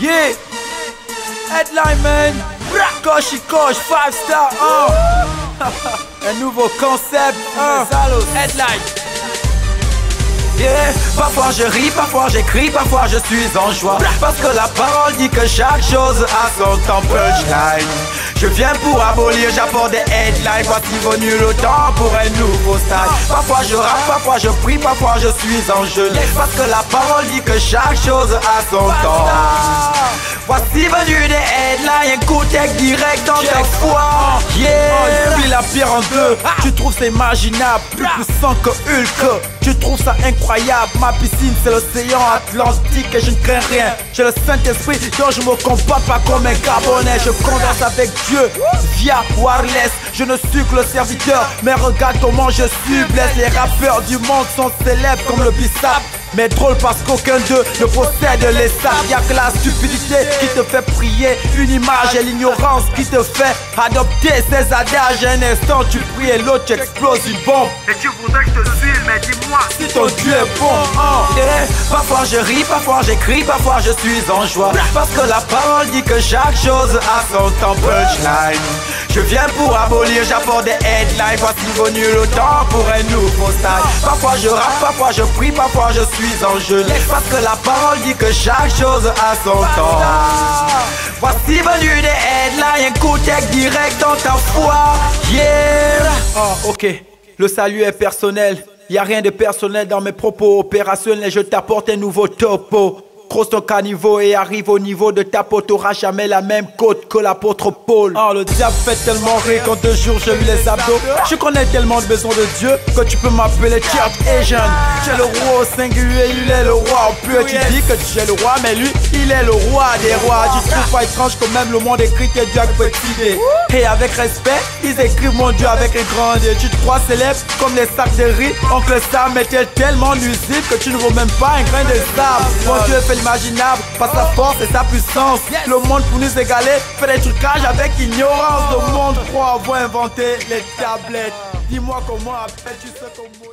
Yeah. Headline man. Coche coche, 5 star. Un nouveau concept. Headline. Yeah. Parfois je ris, parfois j'écris, parfois je suis en joie Parce que la parole dit que chaque chose a son temps punchline Je viens pour abolir, j'apporte des headlines. Voici venu le temps pour un nouveau style Parfois je rappe, parfois je prie, parfois je suis en jeu Parce que la parole dit que chaque chose a son temps. Voici venu des headlines, un coup tech direct dans ta foi Yeah Pierre en deux, tu trouves c'est imaginable Plus puissant que Hulk. Tu trouves ça incroyable. Ma piscine c'est l'océan Atlantique et je ne crains rien. J'ai le Saint-Esprit donc je me comporte pas comme un carbonais Je converse avec Dieu via wireless. Je ne suis que le serviteur Mais regarde comment je suis blesse Les rappeurs du monde sont célèbres comme le bissap mais drôle parce qu'aucun d'eux ne possède les sables. Y'a que la stupidité qui te fait prier. Une image et l'ignorance qui te fait adopter ces adages. Un instant tu pries et l'autre tu exploses une bombe. Et tu voudrais que je te suive mais dis-moi si ton Dieu est bon Parfois je ris, parfois j'écris, parfois je suis en joie. Parce que la parole dit que chaque chose a son temps. Punchline Je viens pour abolir, j'apporte des headlines. Voici venu le temps pour un nouveau style Parfois je rappe, parfois je prie, parfois je suis en jeu. Parce que la parole dit que chaque chose a son temps. Voici venu des headlines, un coup direct dans ta foi. Yeah. Oh ok, le salut est personnel. Y a rien de personnel dans mes propos opérationnels, je t'apporte un nouveau topo. Crosse ton caniveau et arrive au niveau de ta peau, t'auras jamais la même côte que l'apôtre Paul. Oh, le diable fait tellement rire qu'en deux jours je vis les abdos. Je connais tellement de besoins de Dieu que tu peux m'appeler Church Asian. Tu es le roi au singulier, il est le roi au pur. Tu dis que tu es le roi, mais lui, il est le roi des rois. Tu trouves pas étrange que même le monde écrit que Dieu a Et avec respect, ils écrivent mon Dieu avec un grand D. Tu te crois célèbre comme les sacs de riz? Oncle Sam était tellement nuisible que tu ne vaux même pas un grain de sable? Mon Dieu fait imaginable par sa force et sa puissance. Le monde pour nous égaler fait des trucages avec ignorance. Le monde croit avoir inventé les tablettes. Dis-moi comment appelles-tu ce mot